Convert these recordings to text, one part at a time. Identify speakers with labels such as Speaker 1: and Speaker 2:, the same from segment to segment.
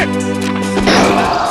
Speaker 1: Ah!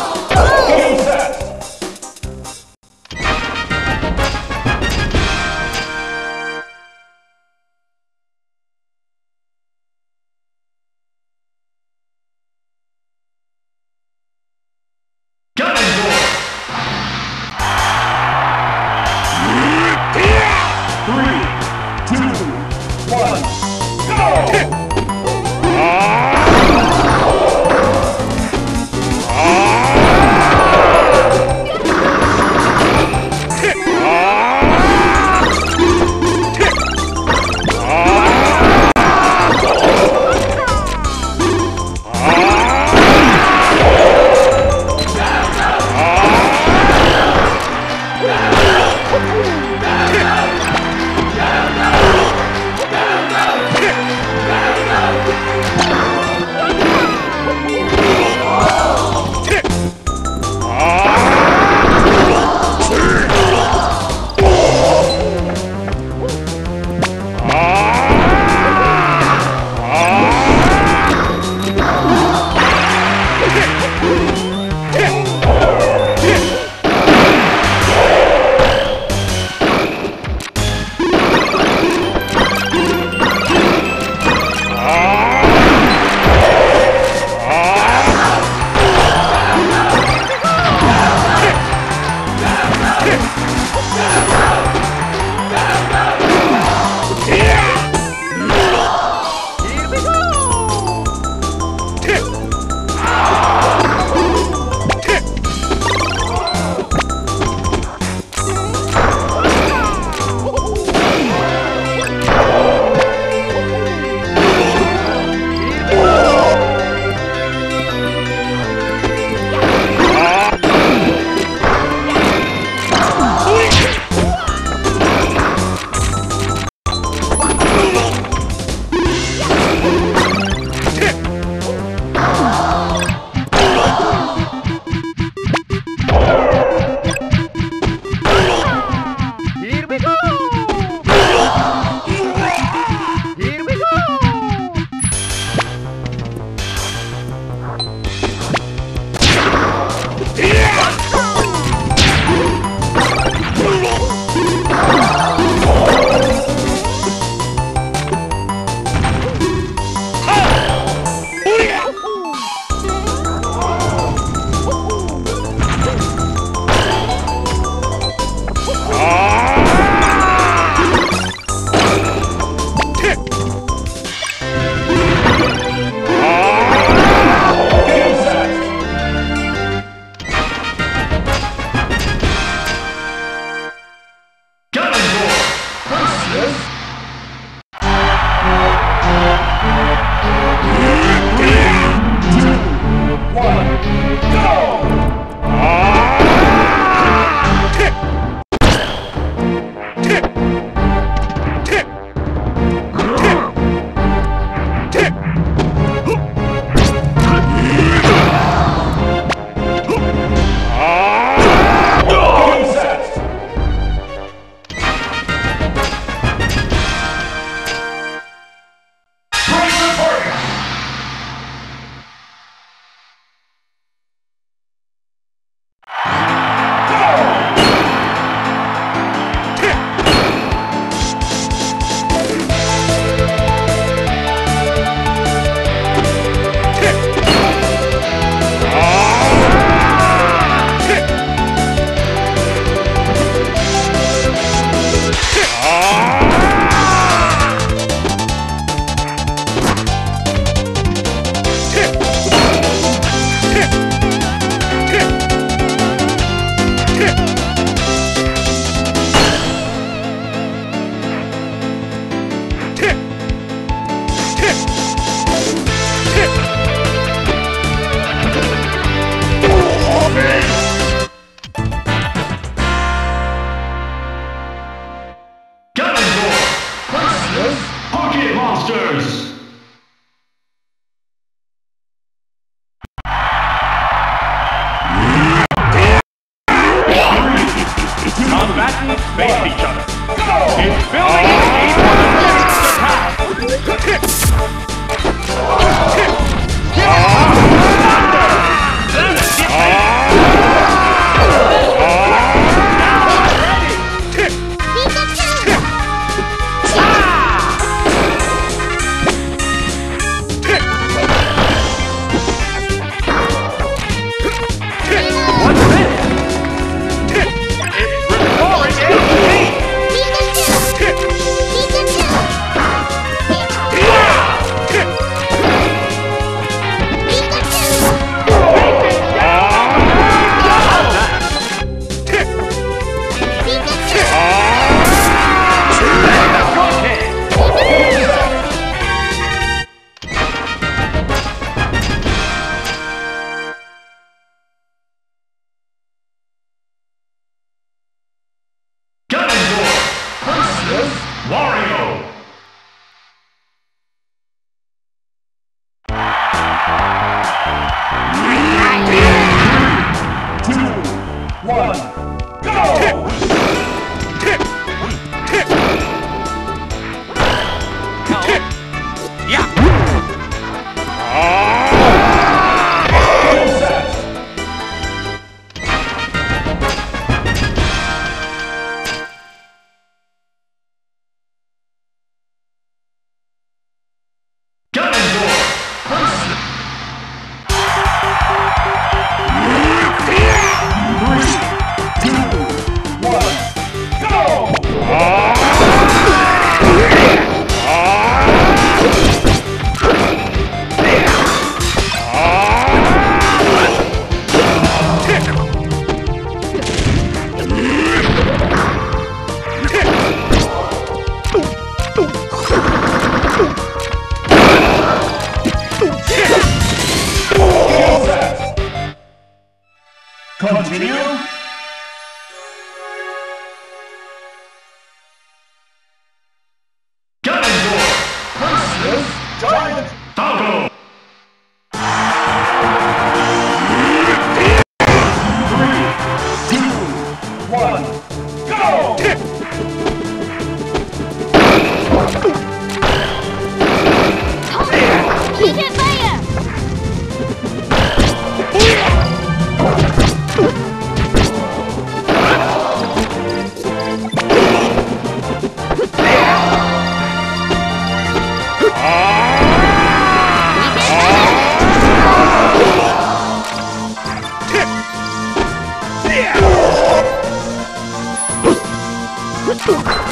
Speaker 2: штук.